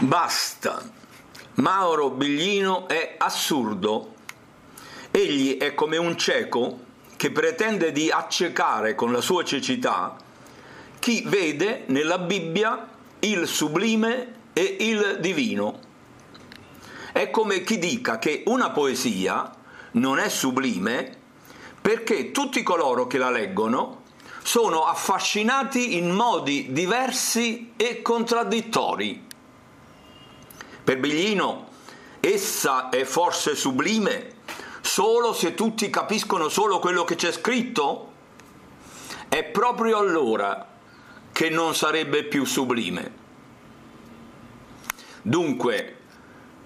Basta. Mauro Biglino è assurdo. Egli è come un cieco che pretende di accecare con la sua cecità chi vede nella Bibbia il sublime e il divino. È come chi dica che una poesia non è sublime perché tutti coloro che la leggono sono affascinati in modi diversi e contraddittori. Per Biglino essa è forse sublime solo se tutti capiscono solo quello che c'è scritto? È proprio allora che non sarebbe più sublime. Dunque,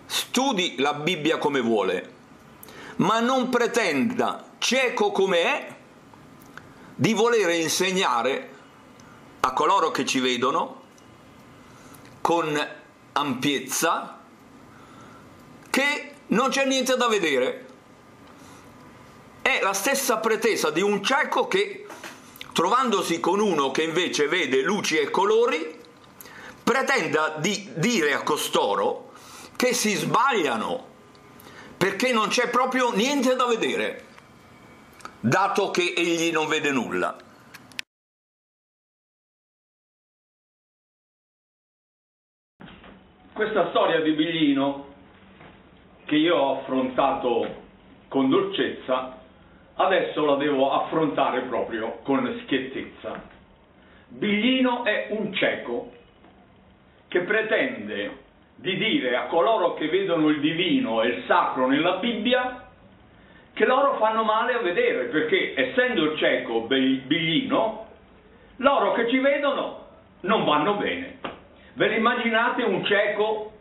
studi la Bibbia come vuole, ma non pretenda, cieco come è, di volere insegnare a coloro che ci vedono con ampiezza che non c'è niente da vedere. È la stessa pretesa di un cieco che, trovandosi con uno che invece vede luci e colori, pretenda di dire a costoro che si sbagliano perché non c'è proprio niente da vedere, dato che egli non vede nulla. Questa storia di Biglino, che io ho affrontato con dolcezza, adesso la devo affrontare proprio con schiettezza. Biglino è un cieco che pretende di dire a coloro che vedono il divino e il sacro nella Bibbia che loro fanno male a vedere, perché essendo cieco Biglino, loro che ci vedono non vanno bene. Ve l'immaginate un cieco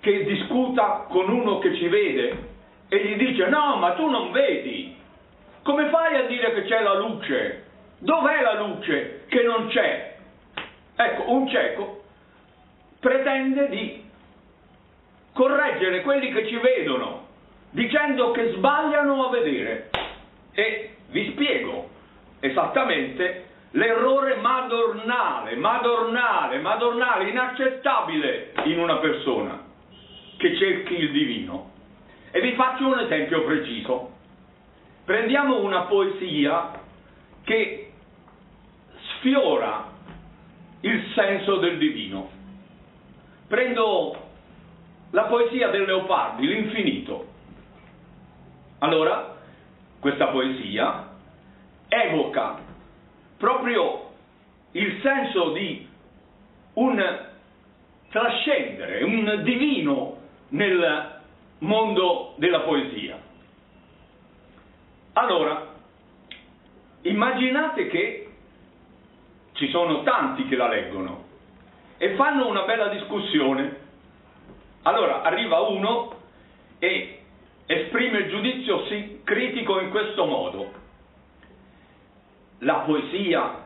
che discuta con uno che ci vede e gli dice no, ma tu non vedi. Come fai a dire che c'è la luce? Dov'è la luce che non c'è? Ecco, un cieco pretende di correggere quelli che ci vedono, dicendo che sbagliano a vedere. E vi spiego esattamente l'errore madornale, madornale, madornale, inaccettabile in una persona che cerchi il divino. E vi faccio un esempio preciso. Prendiamo una poesia che sfiora il senso del divino. Prendo la poesia del Leopardi, l'infinito. Allora, questa poesia evoca proprio il senso di un trascendere, un divino nel mondo della poesia. Allora, immaginate che ci sono tanti che la leggono e fanno una bella discussione. Allora arriva uno e esprime il giudizio critico in questo modo la poesia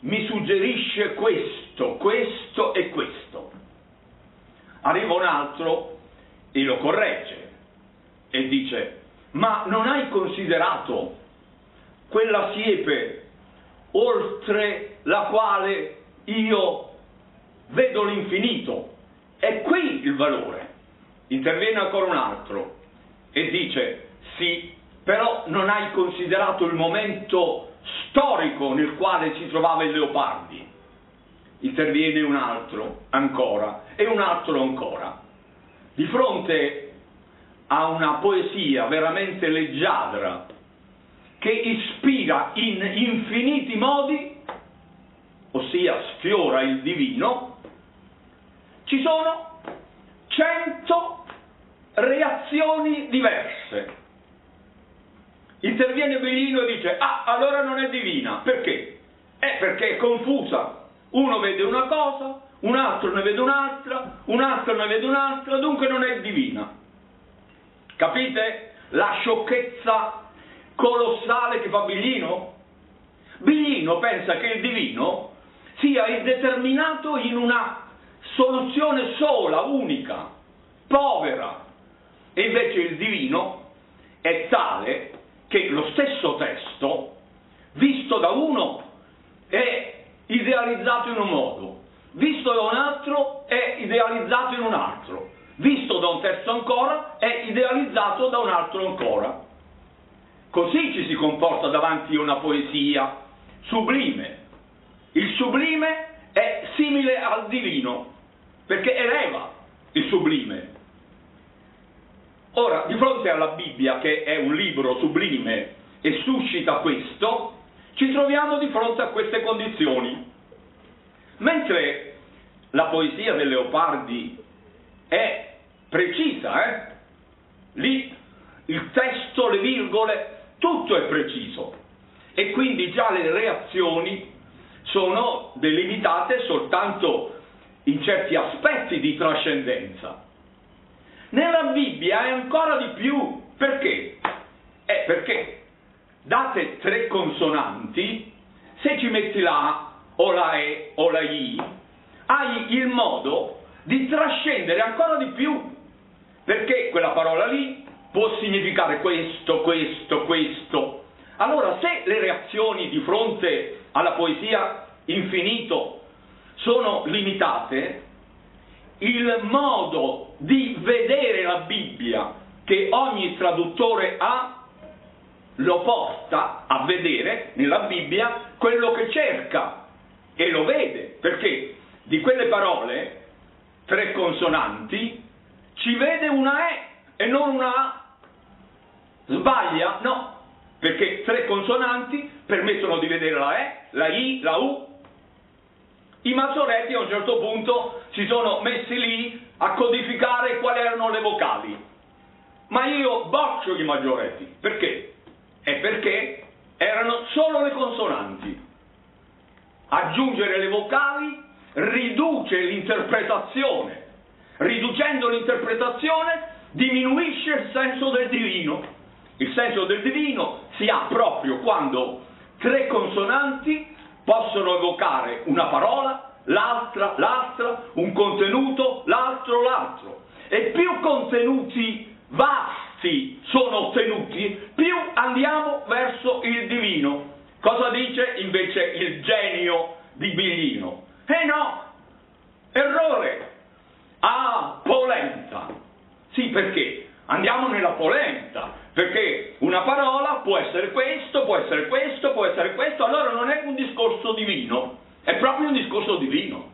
mi suggerisce questo, questo e questo. Arriva un altro e lo corregge e dice, ma non hai considerato quella siepe oltre la quale io vedo l'infinito? È qui il valore. Interviene ancora un altro e dice, sì, però non hai considerato il momento storico nel quale si trovava il Leopardi. Interviene un altro ancora e un altro ancora. Di fronte a una poesia veramente leggiadra che ispira in infiniti modi, ossia sfiora il divino, ci sono cento reazioni diverse Interviene Bellino e dice, ah, allora non è divina. Perché? Eh, perché è confusa. Uno vede una cosa, un altro ne vede un'altra, un altro ne vede un'altra, dunque non è divina. Capite la sciocchezza colossale che fa Biglino? Biglino pensa che il divino sia indeterminato in una soluzione sola, unica, povera, e invece il divino è tale che lo stesso testo, visto da uno, è idealizzato in un modo, visto da un altro è idealizzato in un altro, visto da un terzo ancora è idealizzato da un altro ancora. Così ci si comporta davanti a una poesia sublime. Il sublime è simile al divino, perché eleva il sublime. Ora, di fronte alla Bibbia, che è un libro sublime e suscita questo, ci troviamo di fronte a queste condizioni. Mentre la poesia del Leopardi è precisa, eh? lì il testo, le virgole, tutto è preciso e quindi già le reazioni sono delimitate soltanto in certi aspetti di trascendenza. Nella Bibbia è ancora di più, perché? È perché date tre consonanti, se ci metti la o la E o la I, hai il modo di trascendere ancora di più, perché quella parola lì può significare questo, questo, questo. Allora, se le reazioni di fronte alla poesia infinito sono limitate, il modo di vedere la Bibbia che ogni traduttore ha lo porta a vedere nella Bibbia quello che cerca e lo vede, perché di quelle parole, tre consonanti, ci vede una E e non una A. Sbaglia? No, perché tre consonanti permettono di vedere la E, la I, la U. I mazzoretti a un certo punto si sono messi lì a codificare quali erano le vocali. Ma io boccio i maggioretti. Perché? È perché erano solo le consonanti. Aggiungere le vocali riduce l'interpretazione. Riducendo l'interpretazione diminuisce il senso del divino. Il senso del divino si ha proprio quando tre consonanti possono evocare una parola, l'altra, l'altra, un contenuto, l'altro, l'altro. E più contenuti vasti sono ottenuti, più andiamo verso il divino. Cosa dice invece il genio di Biglino? Eh no, errore. Ah, polenta. Sì, perché? Andiamo nella polenta, perché una parola può essere questo, può essere questo, può essere questo, allora non è un discorso divino, è proprio un discorso divino.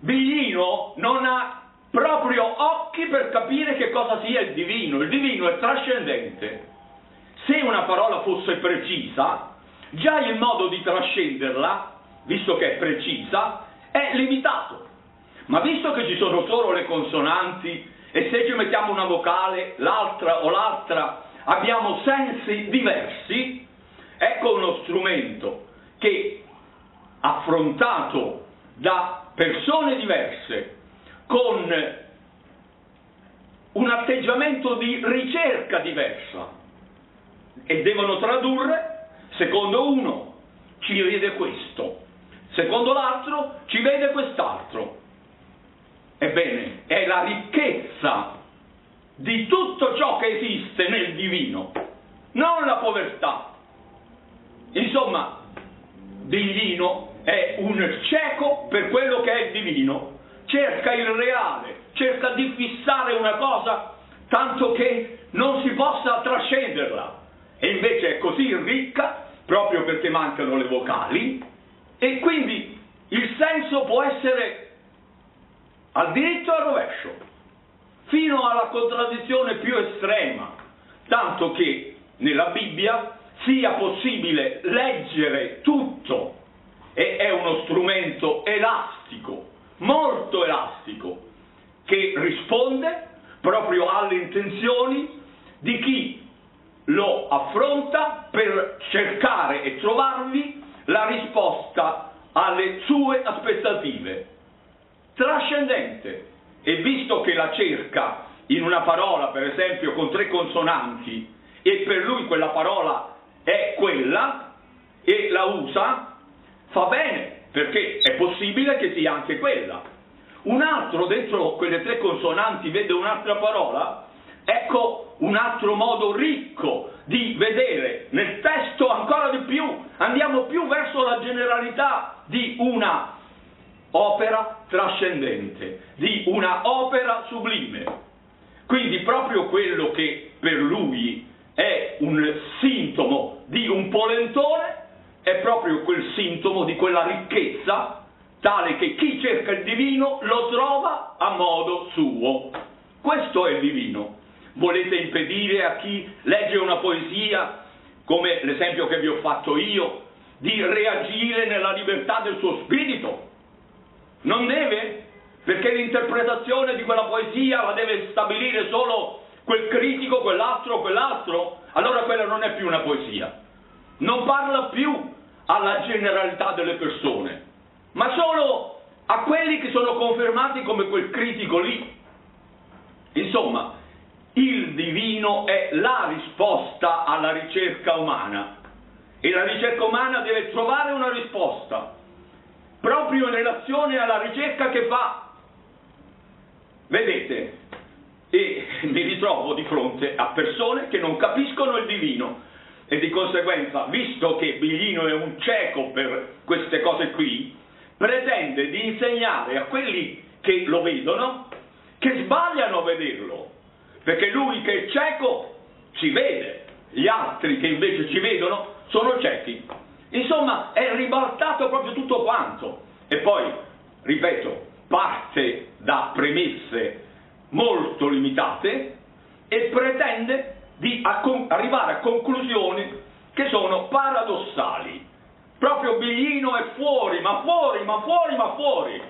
Biglino non ha proprio occhi per capire che cosa sia il divino, il divino è trascendente. Se una parola fosse precisa, già il modo di trascenderla, visto che è precisa, è limitato. Ma visto che ci sono solo le consonanti e se ci mettiamo una vocale, l'altra o l'altra, abbiamo sensi diversi, ecco uno strumento che affrontato da persone diverse con un atteggiamento di ricerca diversa e devono tradurre, secondo uno ci vede questo, secondo l'altro ci vede quest'altro. Ebbene, è la ricchezza di tutto ciò che esiste nel divino, non la povertà. Insomma, Biglino è un cieco per quello che è divino, cerca il reale, cerca di fissare una cosa tanto che non si possa trascenderla. E invece è così ricca proprio perché mancano le vocali. E quindi il senso può essere al diritto e al rovescio, fino alla contraddizione più estrema, tanto che nella Bibbia sia possibile leggere tutto e è uno strumento elastico, molto elastico, che risponde proprio alle intenzioni di chi lo affronta per cercare e trovarvi la risposta alle sue aspettative trascendente. E visto che la cerca in una parola, per esempio, con tre consonanti, e per lui quella parola è quella, e la usa, fa bene, perché è possibile che sia anche quella. Un altro dentro quelle tre consonanti vede un'altra parola, ecco un altro modo ricco di vedere nel testo ancora di più, andiamo più verso la generalità di una opera trascendente, di una opera sublime. Quindi proprio quello che per lui è un sintomo di un polentone è proprio quel sintomo di quella ricchezza tale che chi cerca il divino lo trova a modo suo. Questo è il divino. Volete impedire a chi legge una poesia, come l'esempio che vi ho fatto io, di reagire nella libertà del suo spirito? Non deve? Perché l'interpretazione di quella poesia la deve stabilire solo quel critico, quell'altro, quell'altro? Allora quella non è più una poesia. Non parla più alla generalità delle persone, ma solo a quelli che sono confermati come quel critico lì. Insomma, il divino è la risposta alla ricerca umana e la ricerca umana deve trovare una risposta proprio in relazione alla ricerca che fa. Vedete, e mi ritrovo di fronte a persone che non capiscono il divino e di conseguenza, visto che Biglino è un cieco per queste cose qui, pretende di insegnare a quelli che lo vedono che sbagliano a vederlo, perché lui che è cieco ci vede, gli altri che invece ci vedono sono ciechi. Insomma, è ribaltato proprio tutto quanto. E poi, ripeto, parte da premesse molto limitate e pretende di arrivare a conclusioni che sono paradossali. Proprio Biglino è fuori, ma fuori, ma fuori, ma fuori.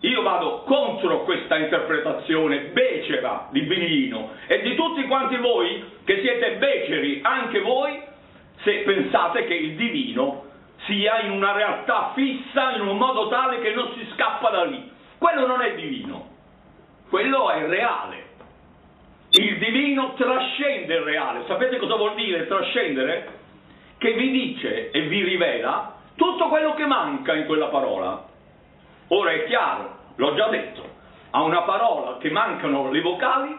Io vado contro questa interpretazione becera di Biglino e di tutti quanti voi che siete beceri, anche voi, se pensate che il divino sia in una realtà fissa in un modo tale che non si scappa da lì. Quello non è divino, quello è reale. Il divino trascende il reale. Sapete cosa vuol dire trascendere? Che vi dice e vi rivela tutto quello che manca in quella parola. Ora è chiaro, l'ho già detto, a una parola che mancano le vocali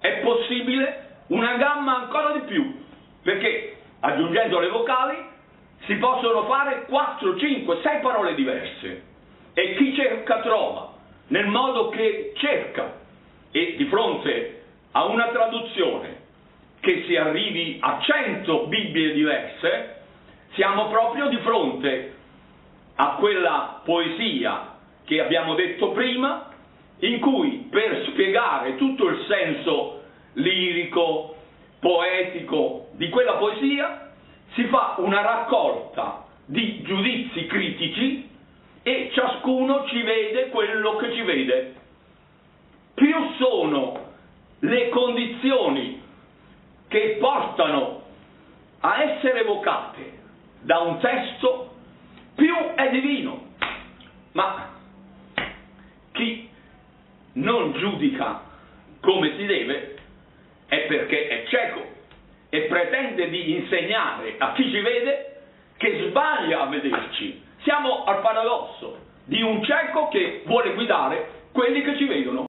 è possibile una gamma ancora di più, perché aggiungendo le vocali si possono fare 4, 5, 6 parole diverse. E chi cerca trova nel modo che cerca. E di fronte a una traduzione che si arrivi a 100 Bibbie diverse, siamo proprio di fronte a quella poesia che abbiamo detto prima, in cui per spiegare tutto il senso lirico, poetico di quella poesia, si fa una raccolta di giudizi critici e ciascuno ci vede quello che ci vede. Più sono le condizioni che portano a essere evocate da un testo, più è divino. Ma chi non giudica come si deve è perché è cieco e pretende di insegnare a chi ci vede che sbaglia a vederci. Siamo al paradosso di un cieco che vuole guidare quelli che ci vedono.